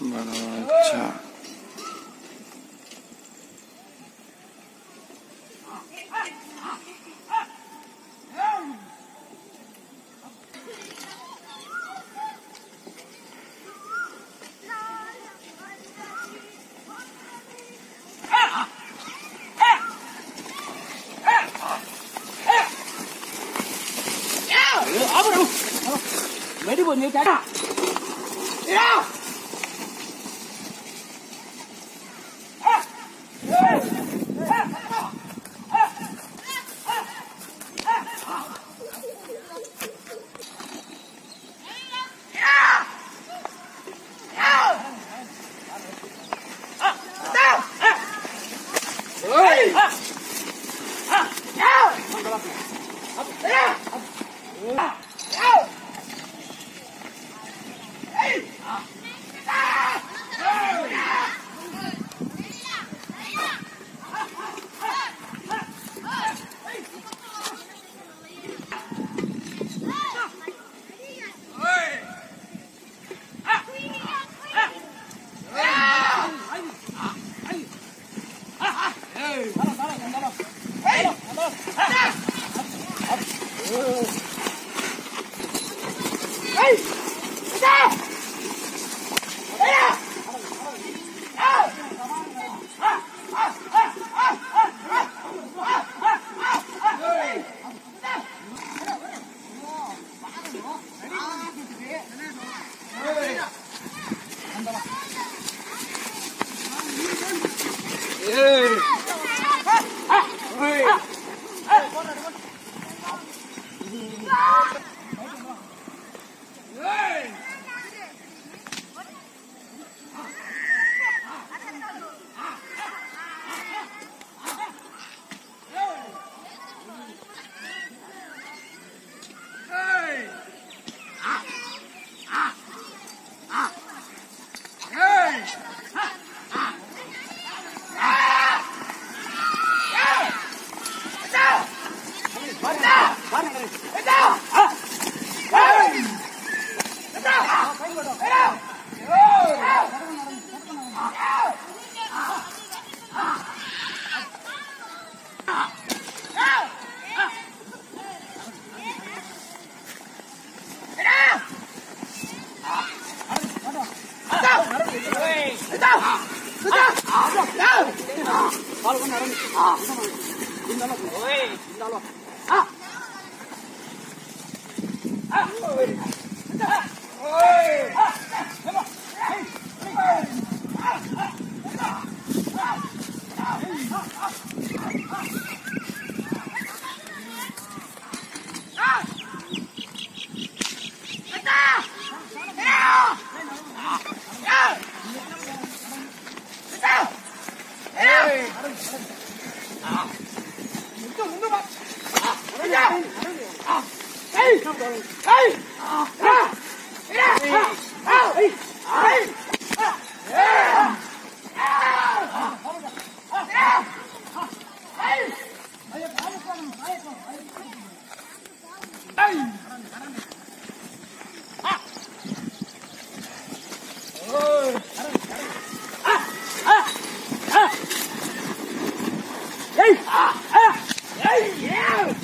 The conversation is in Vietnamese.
Bhagavacha Apa dong? Mari buat ni cara. Ya. 아, 빛나라. 어이, 빛나라. 아! 아! 어이! 아! 어이! 아! Hey! Ah! Ah! Hey! Yeah!